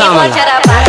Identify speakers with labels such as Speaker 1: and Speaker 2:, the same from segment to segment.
Speaker 1: सामना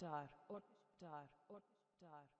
Speaker 2: dar or dar or dar